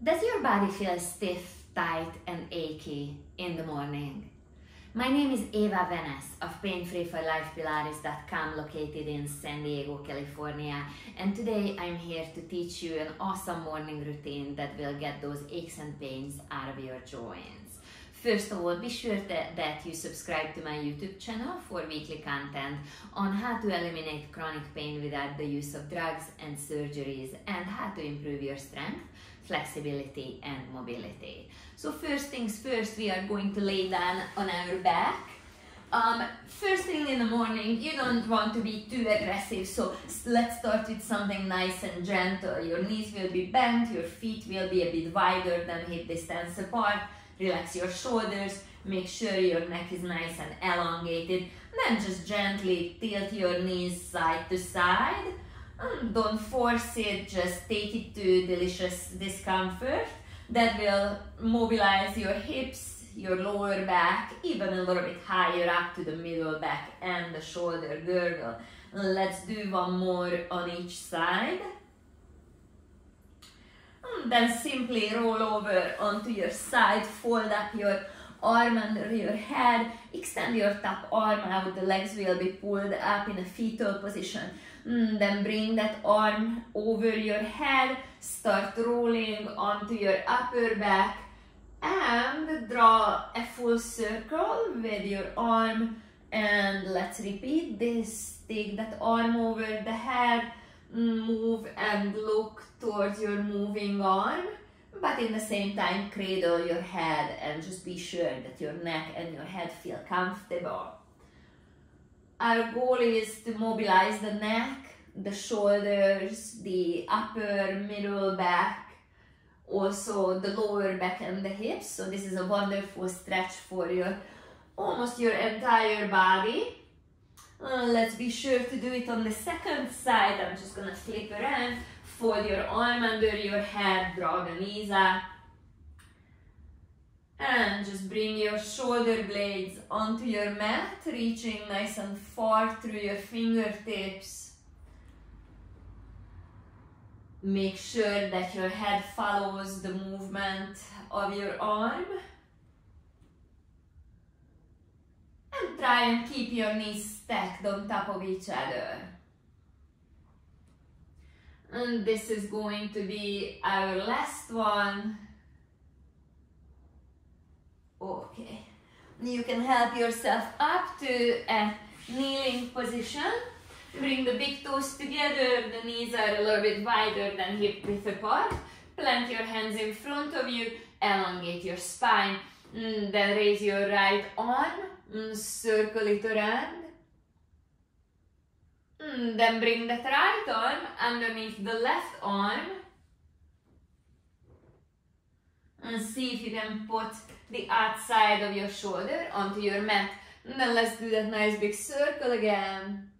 Does your body feel stiff, tight, and achy in the morning? My name is Eva Venes of PainFreeForLifePilates.com located in San Diego, California and today I'm here to teach you an awesome morning routine that will get those aches and pains out of your joints. First of all, be sure that, that you subscribe to my YouTube channel for weekly content on how to eliminate chronic pain without the use of drugs and surgeries and how to improve your strength flexibility and mobility. So first things first, we are going to lay down on our back. Um, first thing in the morning, you don't want to be too aggressive, so let's start with something nice and gentle. Your knees will be bent, your feet will be a bit wider than hip distance apart. Relax your shoulders, make sure your neck is nice and elongated. Then just gently tilt your knees side to side don't force it, just take it to delicious discomfort. That will mobilize your hips, your lower back, even a little bit higher up to the middle back and the shoulder girdle. Let's do one more on each side. Then simply roll over onto your side, fold up your arm under your head, extend your top arm out, the legs will be pulled up in a fetal position. Mm, then bring that arm over your head, start rolling onto your upper back and draw a full circle with your arm and let's repeat this. Take that arm over the head, move and look towards your moving arm but in the same time cradle your head and just be sure that your neck and your head feel comfortable. Our goal is to mobilize the neck, the shoulders, the upper, middle back, also the lower back and the hips. So this is a wonderful stretch for your almost your entire body. Uh, let's be sure to do it on the second side. I'm just gonna flip around, fold your arm under your head, draw the knees up, and just bring your shoulder blades onto your mat, reaching nice and far through your fingertips. Make sure that your head follows the movement of your arm. And try and keep your knees stacked on top of each other. And this is going to be our last one. Okay. You can help yourself up to a kneeling position. Bring the big toes together, the knees are a little bit wider than hip width apart. Plant your hands in front of you, elongate your spine. Mm, then raise your right arm, mm, circle it around. Mm, then bring that right arm underneath the left arm. And see if you can put the outside of your shoulder onto your mat. And then let's do that nice big circle again.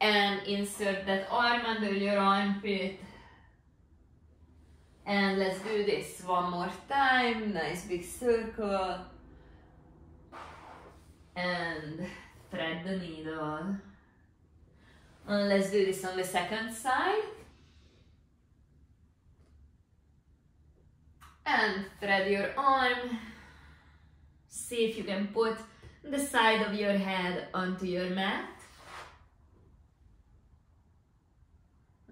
And insert that arm under your armpit. And let's do this one more time. Nice big circle. And thread the needle. And let's do this on the second side. And thread your arm See if you can put the side of your head onto your mat.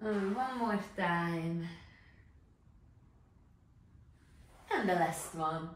And one more time. And the last one.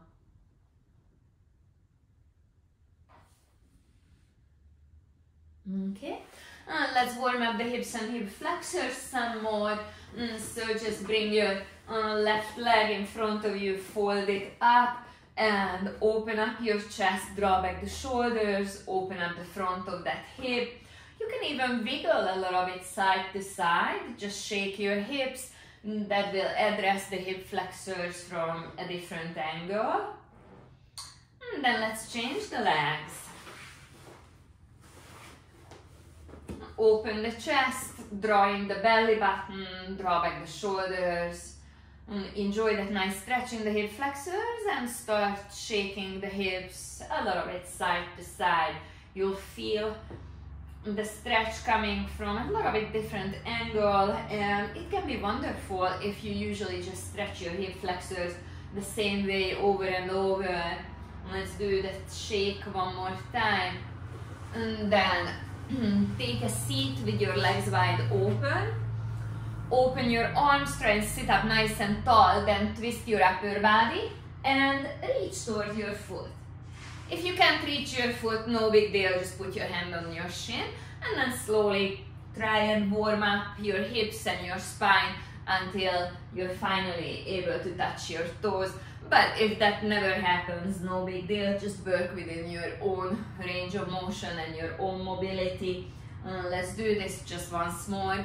Okay, and let's warm up the hips and hip flexors some more. Mm, so just bring your uh, left leg in front of you, fold it up, and open up your chest, draw back the shoulders, open up the front of that hip. You can even wiggle a little bit side to side, just shake your hips. That will address the hip flexors from a different angle. And then let's change the legs. Open the chest, drawing the belly button, draw back the shoulders, Mm, enjoy that nice stretch in the hip flexors and start shaking the hips a little bit side to side. You'll feel the stretch coming from a little bit different angle and it can be wonderful if you usually just stretch your hip flexors the same way over and over. Let's do that shake one more time. And then take a seat with your legs wide open. Open your arms, try and sit up nice and tall, then twist your upper body and reach towards your foot. If you can't reach your foot, no big deal, just put your hand on your shin and then slowly try and warm up your hips and your spine until you're finally able to touch your toes. But if that never happens, no big deal, just work within your own range of motion and your own mobility. Uh, let's do this just once more.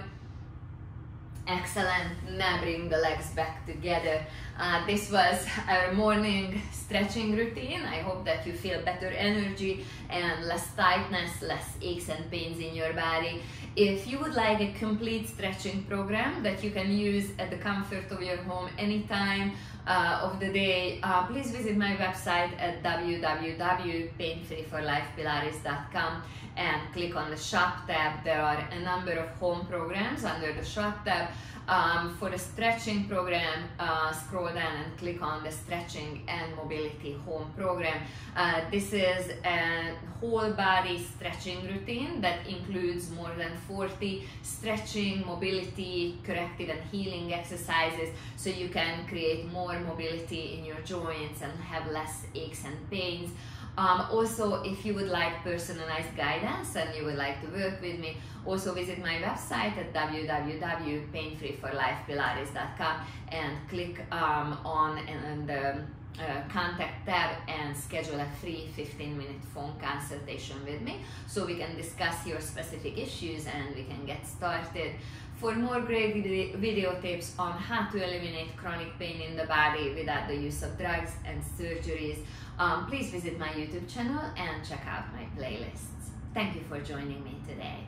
Excellent. Now bring the legs back together. Uh, this was our morning stretching routine. I hope that you feel better energy and less tightness, less aches and pains in your body. If you would like a complete stretching program that you can use at the comfort of your home anytime uh, of the day, uh, please visit my website at www.painfreeforlifepilates.com and click on the shop tab. There are a number of home programs under the shop tab. Um, for the stretching program, uh, scroll down and click on the stretching and mobility home program. Uh, this is a whole body stretching routine that includes more than 40 stretching, mobility, corrective and healing exercises so you can create more mobility in your joints and have less aches and pains. Um, also, if you would like personalized guidance and you would like to work with me, also visit my website at www.painfreeforlifepilates.com and click um, on and the uh, contact tab and schedule a free 15 minute phone consultation with me so we can discuss your specific issues and we can get started. For more great video tips on how to eliminate chronic pain in the body without the use of drugs and surgeries, um, please visit my YouTube channel and check out my playlists. Thank you for joining me today.